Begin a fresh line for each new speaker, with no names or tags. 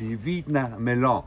die Wiedner Melange.